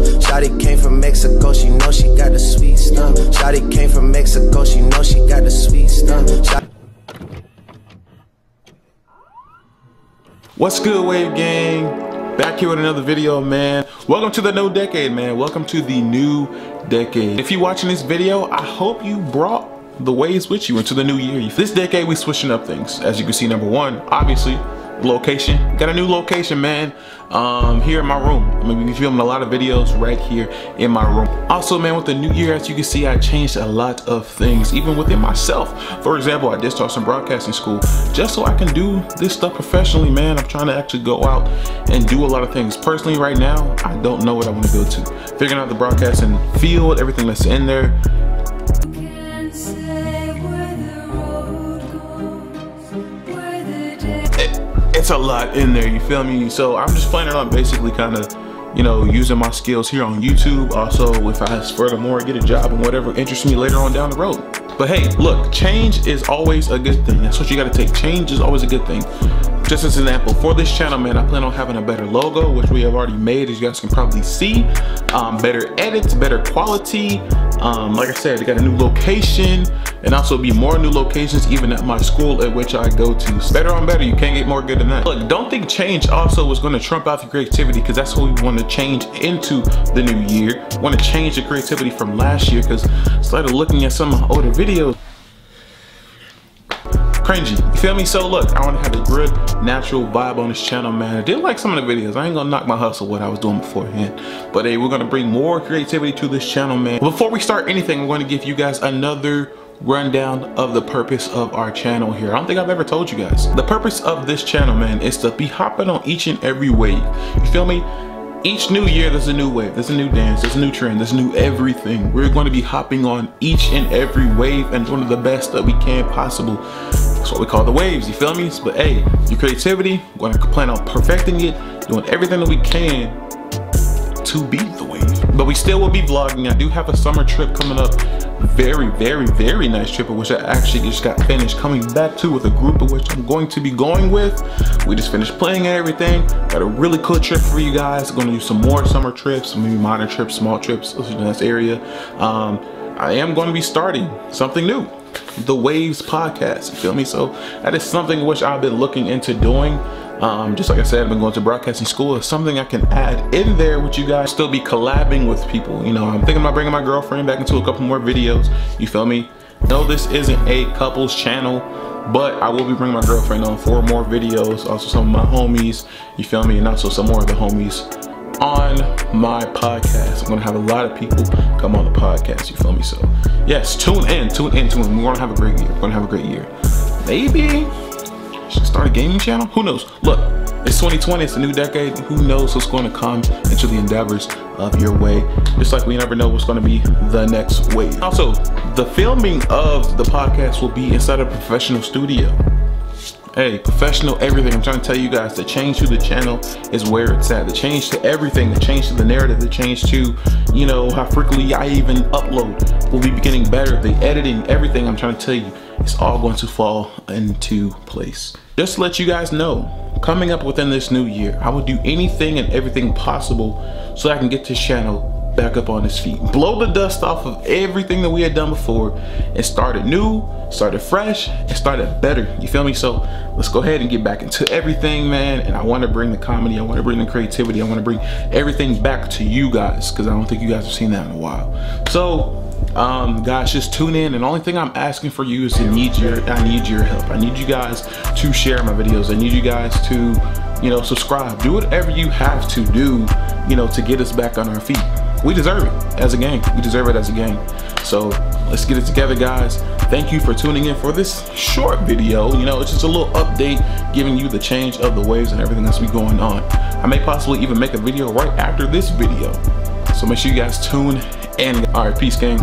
stuff. Shotty came from Mexico, she know she got the sweet stuff. Shotty came from Mexico, she know she got the sweet stuff. What's good, Wave Gang? Back here with another video, man. Welcome to the new decade, man. Welcome to the new decade. If you're watching this video, I hope you brought the waves with you into the new year. This decade, we switching up things. As you can see, number one, obviously, location. Got a new location, man. Um, here in my room. I'm gonna be filming a lot of videos right here in my room. Also, man, with the new year, as you can see, I changed a lot of things, even within myself. For example, I did start some broadcasting school just so I can do this stuff professionally, man. I'm trying to actually go out and do a lot of things. Personally, right now, I don't know what I want to go to. Figuring out the broadcasting field, everything that's in there, it's a lot in there, you feel me? So I'm just planning on basically kind of, you know, using my skills here on YouTube. Also, if I furthermore get a job and whatever interests me later on down the road. But hey, look, change is always a good thing. That's what you gotta take. Change is always a good thing. Just as an example, for this channel, man, I plan on having a better logo, which we have already made, as you guys can probably see. Um, better edits, better quality. Um, like I said, I got a new location and also be more new locations even at my school at which I go to. Better on better, you can't get more good than that. Look, don't think change also is gonna trump out the creativity because that's what we wanna change into the new year. Wanna change the creativity from last year because started looking at some of my older videos cringy. You feel me? So look, I want to have a good natural vibe on this channel, man. I did like some of the videos. I ain't gonna knock my hustle what I was doing beforehand. But hey, we're gonna bring more creativity to this channel, man. Before we start anything, I'm gonna give you guys another rundown of the purpose of our channel here. I don't think I've ever told you guys. The purpose of this channel, man, is to be hopping on each and every wave. You feel me? Each new year, there's a new wave, there's a new dance, there's a new trend, there's new everything. We're going to be hopping on each and every wave and doing the best that we can possible. That's what we call the waves, you feel me? But hey, your creativity, we're gonna plan on perfecting it, doing everything that we can to be the wave. But we still will be vlogging. I do have a summer trip coming up. Very, very, very nice trip, which I actually just got finished coming back to with a group of which I'm going to be going with. We just finished playing and everything. Got a really cool trip for you guys. Gonna do some more summer trips, maybe minor trips, small trips in this area. Um, I am going to be starting something new the Waves podcast. You feel me? So that is something which I've been looking into doing. Um, just like I said, I've been going to broadcasting school. It's something I can add in there with you guys. Still be collabing with people. You know, I'm thinking about bringing my girlfriend back into a couple more videos. You feel me? No, this isn't a couples channel, but I will be bringing my girlfriend on for more videos. Also, some of my homies. You feel me? And also some more of the homies on my podcast. I'm gonna have a lot of people come on the podcast, you feel me? So yes, tune in, tune in, tune in. We're gonna have a great year. We're gonna have a great year. Maybe should start a gaming channel? Who knows? Look, it's 2020, it's a new decade. Who knows what's gonna come into the endeavors of your way? Just like we never know what's gonna be the next wave. Also, the filming of the podcast will be inside a professional studio hey professional everything. I'm trying to tell you guys the change to the channel is where it's at. The change to everything the change to the narrative the change to you know how frequently i even upload will be getting better. The editing everything i'm trying to tell you it's all going to fall into place. Just to let you guys know coming up within this new year i will do anything and everything possible so i can get this channel back up on his feet. Blow the dust off of everything that we had done before and start it new, start it fresh, and start it better. You feel me? So let's go ahead and get back into everything, man. And I want to bring the comedy, I want to bring the creativity, I want to bring everything back to you guys because I don't think you guys have seen that in a while. So um guys just tune in and the only thing i'm asking for you is to need your i need your help i need you guys to share my videos i need you guys to you know subscribe do whatever you have to do you know to get us back on our feet we deserve it as a gang. We deserve it as a gang. So let's get it together guys. Thank you for tuning in for this short video. You know it's just a little update giving you the change of the waves and everything that's be going on. I may possibly even make a video right after this video. So make sure you guys tune in. All right peace gang